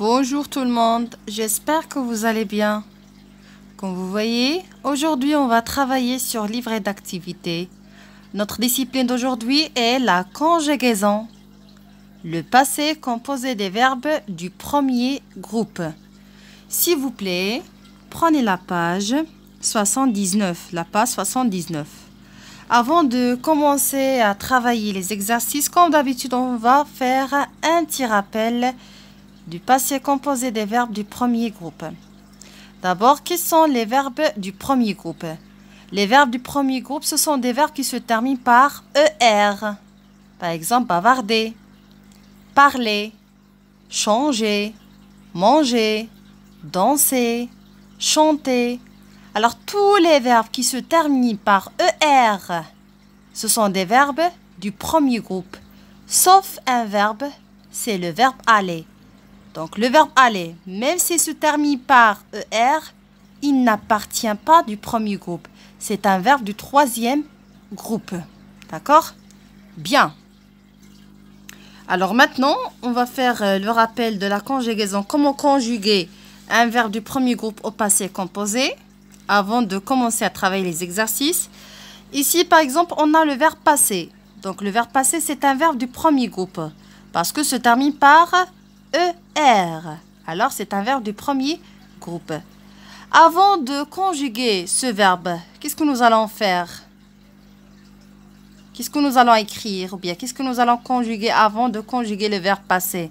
Bonjour tout le monde, j'espère que vous allez bien. Comme vous voyez, aujourd'hui on va travailler sur livret d'activité. Notre discipline d'aujourd'hui est la conjugaison. Le passé composé des verbes du premier groupe. S'il vous plaît, prenez la page 79, la page 79. Avant de commencer à travailler les exercices, comme d'habitude, on va faire un petit rappel du passé composé des verbes du premier groupe. D'abord, quels sont les verbes du premier groupe? Les verbes du premier groupe, ce sont des verbes qui se terminent par ER. Par exemple, bavarder, parler, changer, manger, danser, chanter. Alors, tous les verbes qui se terminent par ER, ce sont des verbes du premier groupe. Sauf un verbe, c'est le verbe aller. Donc le verbe aller, même s'il se termine par ER, il n'appartient pas du premier groupe. C'est un verbe du troisième groupe. D'accord? Bien. Alors maintenant, on va faire euh, le rappel de la conjugaison. Comment conjuguer un verbe du premier groupe au passé composé avant de commencer à travailler les exercices? Ici, par exemple, on a le verbe passé. Donc le verbe passé, c'est un verbe du premier groupe parce que se termine par Alors, c'est un verbe du premier groupe. Avant de conjuguer ce verbe, qu'est-ce que nous allons faire? Qu'est-ce que nous allons écrire? Ou bien, qu'est-ce que nous allons conjuguer avant de conjuguer le verbe passé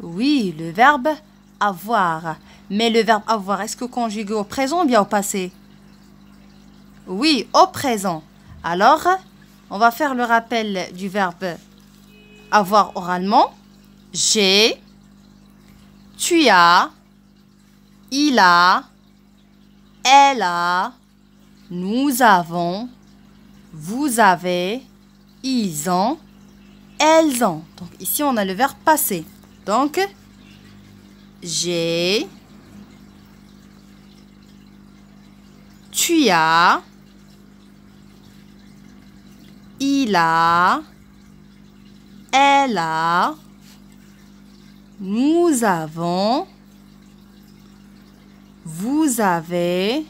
Oui, le verbe avoir. Mais le verbe avoir, est-ce que conjugué au présent ou bien au passé? Oui, au présent. Alors, on va faire le rappel du verbe avoir oralement j'ai, tu as, il a, elle a, nous avons, vous avez, ils ont, elles ont. Donc ici on a le verbe passé. Donc j'ai, tu as, il a, elle a, nous avons, vous avez,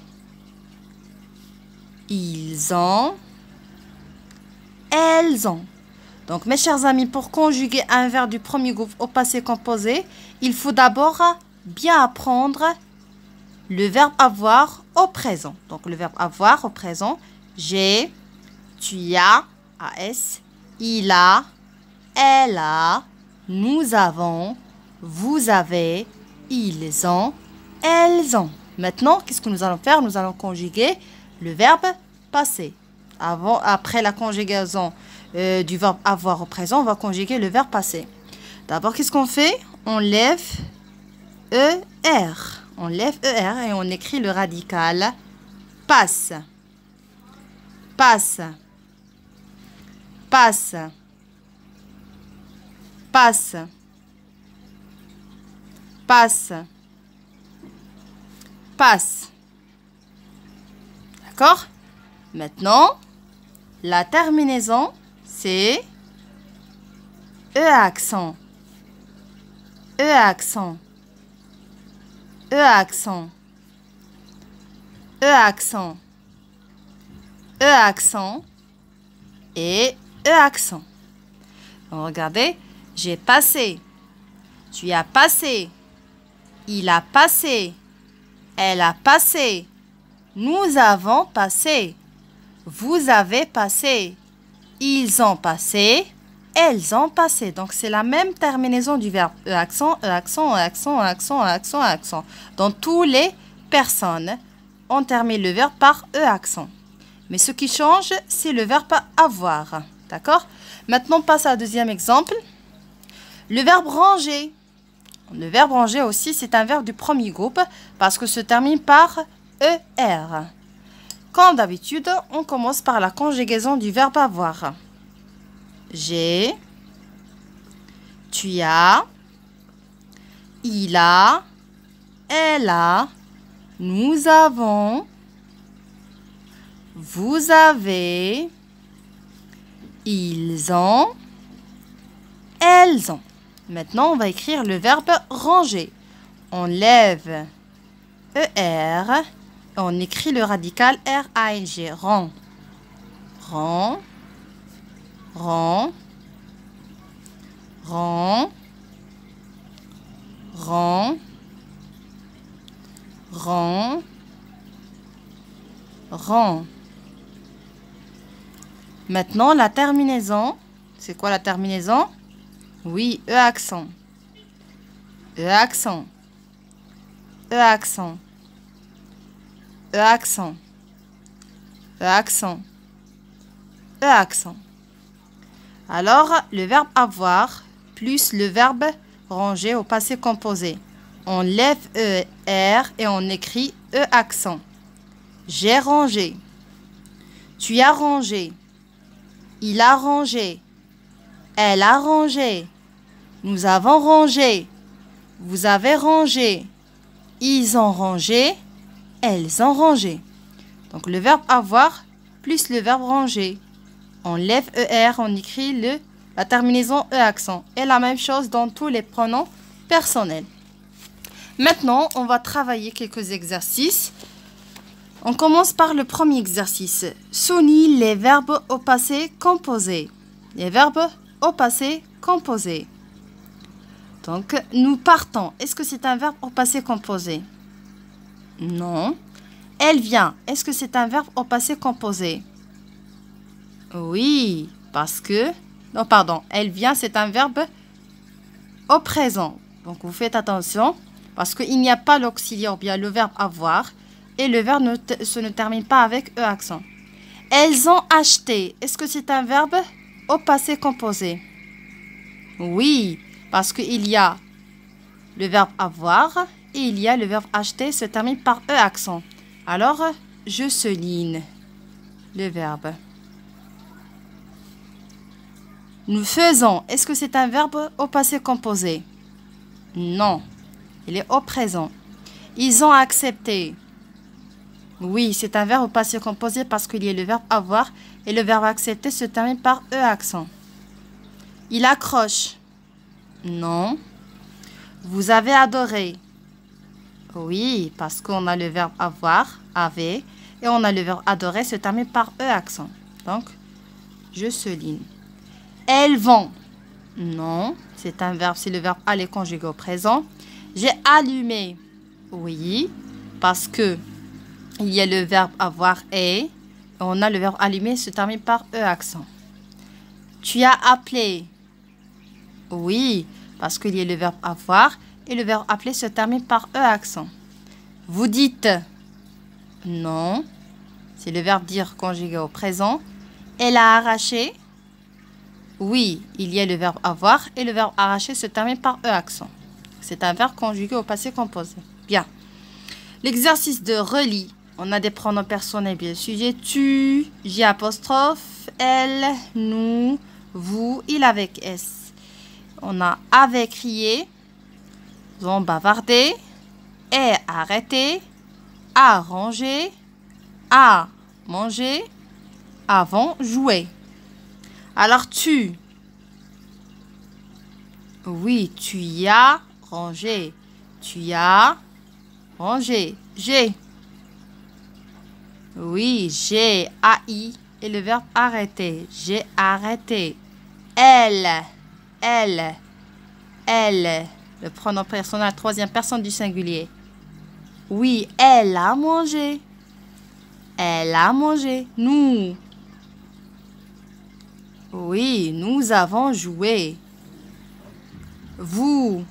ils ont, elles ont. Donc, mes chers amis, pour conjuguer un verbe du premier groupe au passé composé, il faut d'abord bien apprendre le verbe avoir au présent. Donc, le verbe avoir au présent, j'ai, tu as, AS, il a, elle a, nous avons, vous avez, ils ont, elles ont. Maintenant, qu'est-ce que nous allons faire? Nous allons conjuguer le verbe passé. Avant, après la conjugaison euh, du verbe avoir au présent, on va conjuguer le verbe passé. D'abord, qu'est-ce qu'on fait? On lève ER. On lève ER et on écrit le radical passe. Passe. Passe. Passe passe, passe. D'accord? Maintenant, la terminaison, c'est E accent. E accent. E accent. E accent. E accent. Et E accent. regardez, j'ai passé. Tu as passé. Il a passé. Elle a passé. Nous avons passé. Vous avez passé. Ils ont passé. Elles ont passé. Donc, c'est la même terminaison du verbe. E accent, E accent, E accent, E accent, E accent, E accent. Donc, tous les personnes ont terminé le verbe par E accent. Mais ce qui change, c'est le verbe avoir. D'accord? Maintenant, on passe à deuxième exemple. Le verbe ranger. Le verbe ranger aussi, c'est un verbe du premier groupe parce que se termine par ER. Comme d'habitude, on commence par la conjugaison du verbe avoir. J'ai, tu as, il a, elle a, nous avons, vous avez, ils ont, elles ont. Maintenant, on va écrire le verbe ranger. On lève ER et on écrit le radical R-A-N-G. Rang. Rang. Rang. Rang. Rang. Rang. Rang. Maintenant, la terminaison. C'est quoi la terminaison? Oui, E accent. E accent. E accent. E accent. E accent. E accent. Alors, le verbe avoir plus le verbe ranger au passé composé. On lève E, R et on écrit E accent. J'ai rangé. Tu as rangé. Il a rangé. Elle a rangé. Nous avons rangé. Vous avez rangé. Ils ont rangé. Elles ont rangé. Donc le verbe avoir plus le verbe ranger. On lève ER, on écrit le, la terminaison E accent. Et la même chose dans tous les pronoms personnels. Maintenant, on va travailler quelques exercices. On commence par le premier exercice. Souligne les verbes au passé composé. Les verbes au passé composé. Donc, nous partons. Est-ce que c'est un verbe au passé composé? Non. Elle vient. Est-ce que c'est un verbe au passé composé? Oui, parce que... Non, pardon. Elle vient, c'est un verbe au présent. Donc, vous faites attention parce qu'il n'y a pas l'auxiliaire, bien le verbe avoir et le verbe ne se ne termine pas avec E accent. Elles ont acheté. Est-ce que c'est un verbe au passé composé? Oui, parce qu'il y a le verbe avoir et il y a le verbe acheter se termine par E accent. Alors, je souligne le verbe. Nous faisons. Est-ce que c'est un verbe au passé composé? Non. Il est au présent. Ils ont accepté. Oui, c'est un verbe au passé composé parce qu'il y a le verbe avoir et le verbe accepter se termine par E accent. Il accroche. Non. Vous avez adoré. Oui, parce qu'on a le verbe avoir, avait, et on a le verbe adorer se termine par E accent. Donc, je souligne. Elles vont. Non, c'est un verbe, c'est le verbe aller conjugué au présent. J'ai allumé. Oui, parce que il y a le verbe avoir et on a le verbe allumer se termine par E accent. Tu as appelé. Oui, parce qu'il y a le verbe avoir et le verbe appeler se termine par E accent. Vous dites non, c'est le verbe dire conjugué au présent. Elle a arraché. Oui, il y a le verbe avoir et le verbe arracher se termine par E accent. C'est un verbe conjugué au passé composé. Bien. L'exercice de relis on a des pronoms personnels, bien sujet tu, j apostrophe, elle, nous, vous, il avec s. On a avec crié, ont bavardé, est arrêté, a rangé, a mangé, avant joué. Alors tu, oui, tu y as rangé, tu y as rangé, j'ai oui, j'ai, A-I, et le verbe arrêter. J'ai arrêté. Elle, elle, elle, le pronom personnel, troisième personne du singulier. Oui, elle a mangé. Elle a mangé. Nous. Oui, nous avons joué. Vous.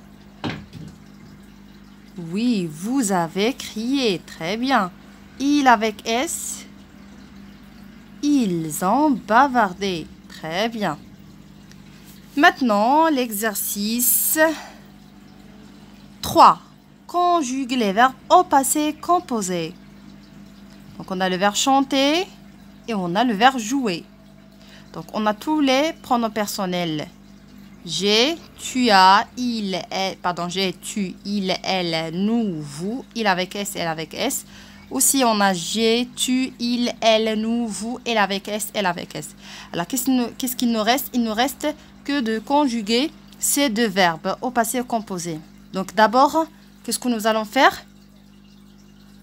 Oui, vous avez crié. Très bien. Il avec S. Ils ont bavardé. Très bien. Maintenant, l'exercice 3. Conjugue les verbes au passé composé. Donc, on a le verbe chanter et on a le verbe jouer. Donc, on a tous les pronoms personnels. J'ai, tu as, il, est, pardon, j'ai, tu, il, elle, nous, vous, il avec S, elle avec S. Aussi, on a j'ai, tu, il, elle, nous, vous, elle avec S, elle avec S. Alors, qu'est-ce qu'il nous reste? Il ne reste que de conjuguer ces deux verbes au passé composé. Donc d'abord, qu'est-ce que nous allons faire?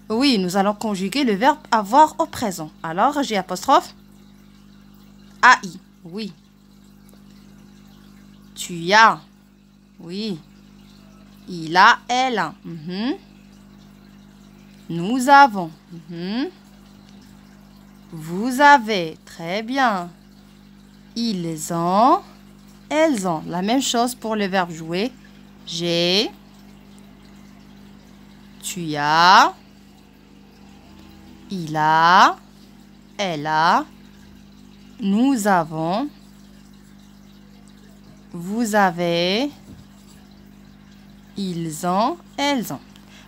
Oui, nous allons conjuguer le verbe avoir au présent. Alors, j'ai apostrophe AI. Oui. Tu as. Oui. Il a, elle. Mhm. Nous avons. Mhm. Vous avez. Très bien. Ils ont. Elles ont. La même chose pour le verbe jouer. J'ai. Tu as. Il a. Elle a. Nous avons. Vous avez. Ils ont. Elles ont.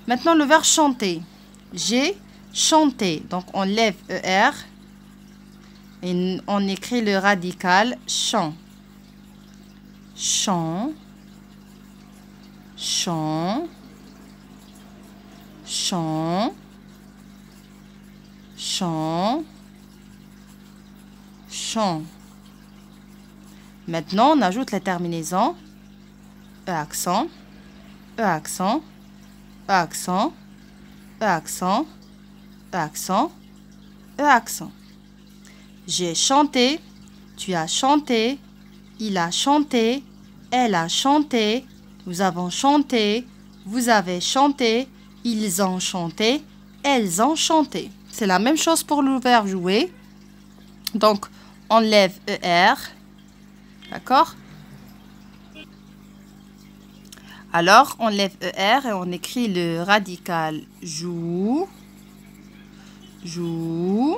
Maintenant le verbe chanter. J'ai chanté. Donc on lève ER. Et on écrit le radical chant. Chant. Chant. Chant. Chant. Chant. Maintenant, on ajoute la terminaison E accent, E accent, E accent, E accent, E accent, E accent. J'ai chanté, tu as chanté, il a chanté, elle a chanté, nous avons chanté, vous avez chanté, ils ont chanté, elles ont chanté. C'est la même chose pour le verbe jouer. Donc, on lève ER. D'accord? Alors, on lève ER et on écrit le radical joue. Joue.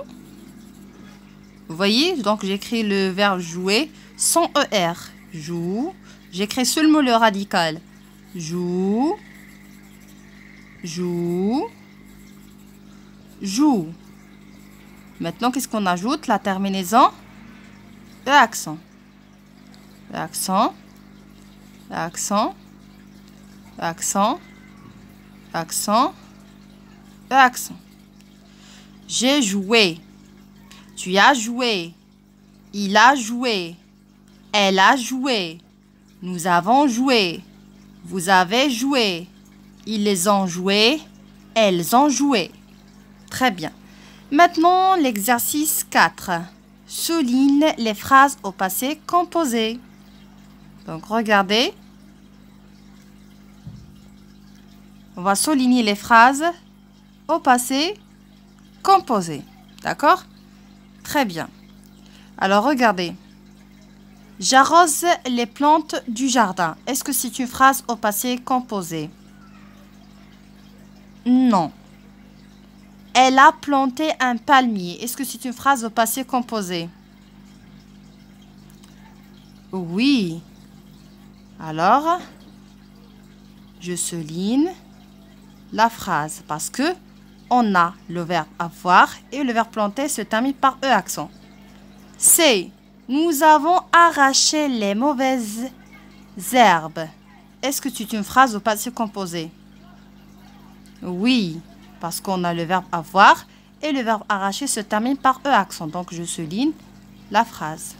Vous voyez? Donc, j'écris le verbe jouer sans ER. Joue. J'écris seulement le radical. Joue. Joue. Joue. Maintenant, qu'est-ce qu'on ajoute? La terminaison accent. Accent. Accent. Accent. Accent. Accent. J'ai joué. Tu as joué. Il a joué. Elle a joué. Nous avons joué. Vous avez joué. Ils les ont joué. Elles ont joué. Très bien. Maintenant, l'exercice 4. Souligne les phrases au passé composé. Donc, regardez. On va souligner les phrases au passé composé. D'accord? Très bien. Alors, regardez. J'arrose les plantes du jardin. Est-ce que c'est une phrase au passé composé Non. Elle a planté un palmier. Est-ce que c'est une phrase au passé composé Oui. Alors, je souligne la phrase parce que on a le verbe avoir et le verbe planter se termine par E accent. C'est nous avons arraché les mauvaises herbes. Est-ce que c'est une phrase au passé composé Oui, parce qu'on a le verbe avoir et le verbe arracher se termine par E accent. Donc je souligne la phrase.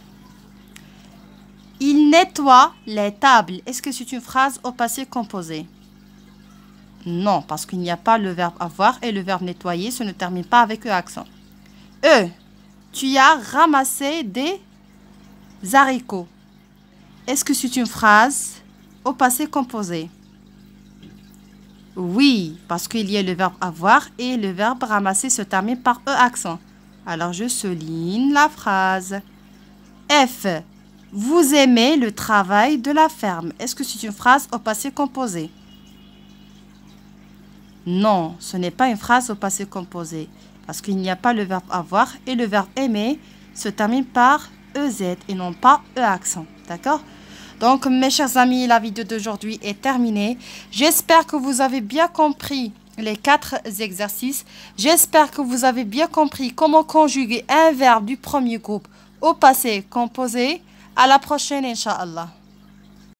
Il nettoie les tables. Est-ce que c'est une phrase au passé composé? Non, parce qu'il n'y a pas le verbe avoir et le verbe nettoyer se ne termine pas avec E accent. E. Tu as ramassé des haricots. Est-ce que c'est une phrase au passé composé? Oui, parce qu'il y a le verbe avoir et le verbe ramasser se termine par E accent. Alors je souligne la phrase. F. Vous aimez le travail de la ferme. Est-ce que c'est une phrase au passé composé? Non, ce n'est pas une phrase au passé composé. Parce qu'il n'y a pas le verbe avoir et le verbe aimer se termine par EZ et non pas E accent. D'accord? Donc, mes chers amis, la vidéo d'aujourd'hui est terminée. J'espère que vous avez bien compris les quatre exercices. J'espère que vous avez bien compris comment conjuguer un verbe du premier groupe au passé composé. À la prochaine, Inch'Allah.